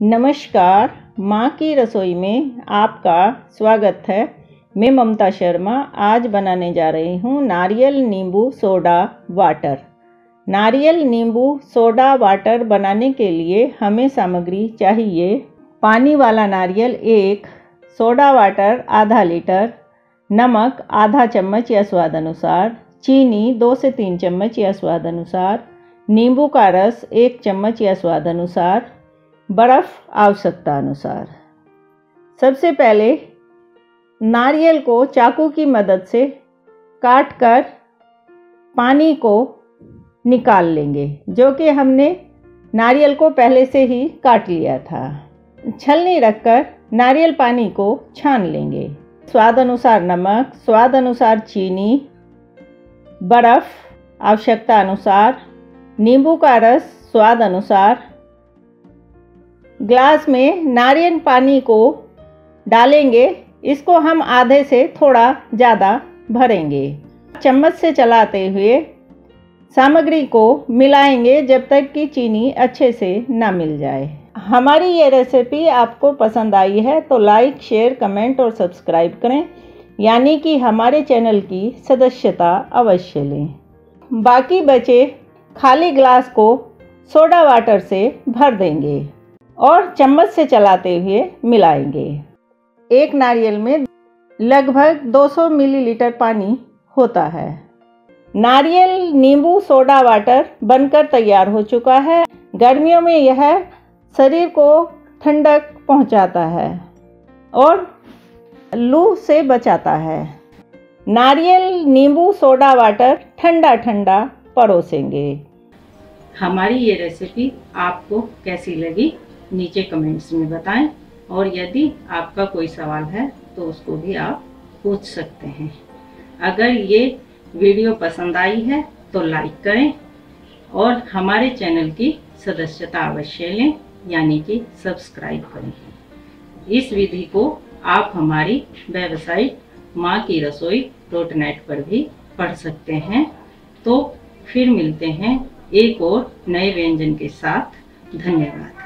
नमस्कार, माँ की रसोई में आपका स्वागत है। मैं ममता शर्मा आज बनाने जा रही हूँ नारियल नींबू सोडा वाटर। नारियल नींबू सोडा वाटर बनाने के लिए हमें सामग्री चाहिए। पानी वाला नारियल एक, सोडा वाटर आधा लीटर, नमक आधा चम्मच या स्वाद अनुसार, चीनी दो से तीन चम्मच या स्वाद अनुसार, नींबू का रस एक चम्मच या स्वाद अनुसार बर्फ़ आवश्यकता अनुसार सबसे पहले नारियल को चाकू की मदद से काट कर पानी को निकाल लेंगे, जो कि हमने नारियल को पहले से ही काट लिया था। छलनी रखकर नारियल पानी को छान लेंगे। स्वाद अनुसार नमक, स्वाद अनुसार चीनी, बर्फ़ आवश्यकता अनुसार नींबू का रस स्वाद अनुसार ग्लास में नारियल पानी को डालेंगे। इसको हम आधे से थोड़ा ज़्यादा भरेंगे। चम्मच से चलाते हुए सामग्री को मिलाएँगे जब तक कि चीनी अच्छे से ना मिल जाए। हमारी ये रेसिपी आपको पसंद आई है तो लाइक, शेयर, कमेंट और सब्सक्राइब करें। यानी कि हमारे चैनल की सदस्यता अवश्य लें। बाकी बचे खाली ग्लास को सोडा वाटर से भर देंगे। और चम्मच से चलाते हुए मिलाएँगे। एक नारियल में लगभग 200 मिलीलीटर पानी होता है। नारियल, नींबू, सोडा, वाटर बनकर तैयार हो चुका है। गर्मियों में यह शरीर को ठंडक पहुंचाता है और लू से बचाता है। नारियल, नींबू, सोडा, वाटर ठंडा ठंडा परोसेंगे। हमारी ये रेसिपी आपको कैसी लगी? नीचे कमेंट्स में बताएँ, और यदि आपका कोई सवाल है तो उसको भी आप पूछ सकते हैं। अगर ये वीडियो पसंद आई है तो लाइक करें, और हमारे चैनल की सदस्यता अवश्य लें, यानी कि सब्सक्राइब करें। इस विधि को आप हमारी वेबसाइट माँ की रसोई डॉट नेट पर भी पढ़ सकते हैं। तो फिर मिलते हैं एक और नए व्यंजन के साथ। धन्यवाद।